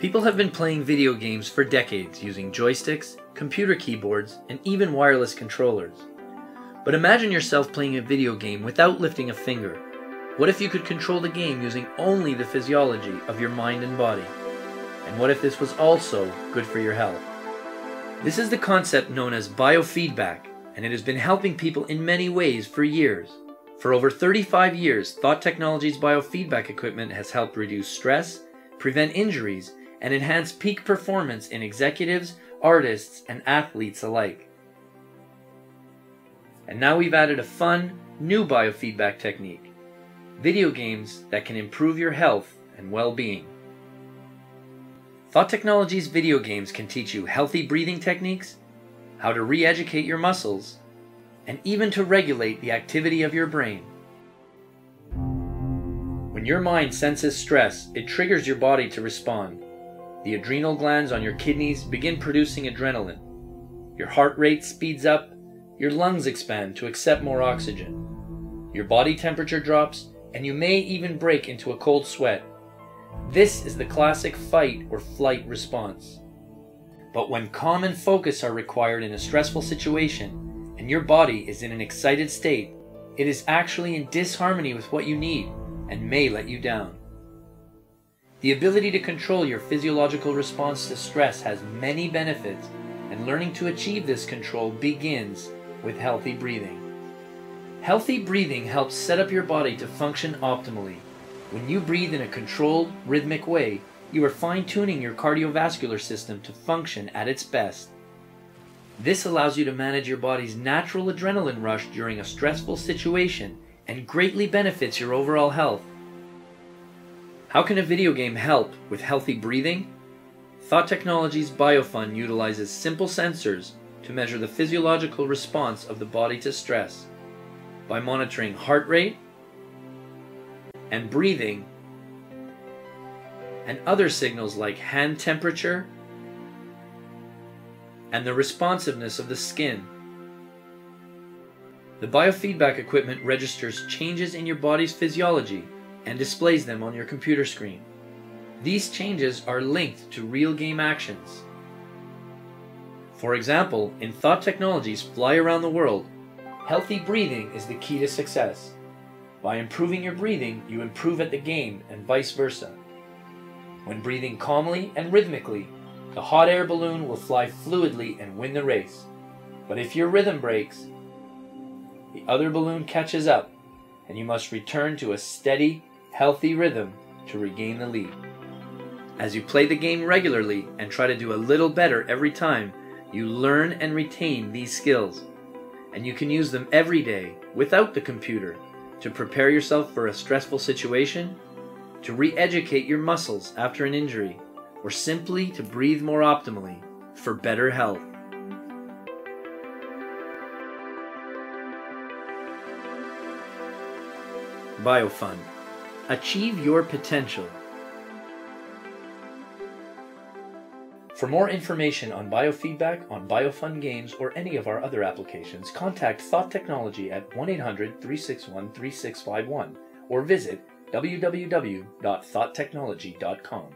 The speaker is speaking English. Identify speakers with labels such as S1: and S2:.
S1: People have been playing video games for decades using joysticks, computer keyboards, and even wireless controllers. But imagine yourself playing a video game without lifting a finger. What if you could control the game using only the physiology of your mind and body? And what if this was also good for your health? This is the concept known as biofeedback, and it has been helping people in many ways for years. For over 35 years, Thought Technology's biofeedback equipment has helped reduce stress, prevent injuries, and enhance peak performance in executives, artists, and athletes alike. And now we've added a fun, new biofeedback technique video games that can improve your health and well being. Thought Technology's video games can teach you healthy breathing techniques, how to re educate your muscles, and even to regulate the activity of your brain. When your mind senses stress, it triggers your body to respond. The adrenal glands on your kidneys begin producing adrenaline. Your heart rate speeds up, your lungs expand to accept more oxygen. Your body temperature drops, and you may even break into a cold sweat. This is the classic fight or flight response. But when calm and focus are required in a stressful situation, and your body is in an excited state, it is actually in disharmony with what you need and may let you down. The ability to control your physiological response to stress has many benefits, and learning to achieve this control begins with healthy breathing. Healthy breathing helps set up your body to function optimally. When you breathe in a controlled, rhythmic way, you are fine tuning your cardiovascular system to function at its best. This allows you to manage your body's natural adrenaline rush during a stressful situation and greatly benefits your overall health. How can a video game help with healthy breathing? Thought Technology's BioFun utilizes simple sensors to measure the physiological response of the body to stress by monitoring heart rate and breathing and other signals like hand temperature and the responsiveness of the skin. The biofeedback equipment registers changes in your body's physiology and displays them on your computer screen. These changes are linked to real game actions. For example, in Thought Technology's Fly Around the World, healthy breathing is the key to success. By improving your breathing, you improve at the game and vice versa. When breathing calmly and rhythmically, the hot air balloon will fly fluidly and win the race. But if your rhythm breaks, the other balloon catches up, and you must return to a steady, healthy rhythm to regain the lead. As you play the game regularly and try to do a little better every time, you learn and retain these skills. And you can use them every day without the computer to prepare yourself for a stressful situation to re educate your muscles after an injury, or simply to breathe more optimally for better health. BioFun. Achieve your potential. For more information on biofeedback, on BioFun games, or any of our other applications, contact Thought Technology at 1 800 361 3651 or visit www.thoughttechnology.com.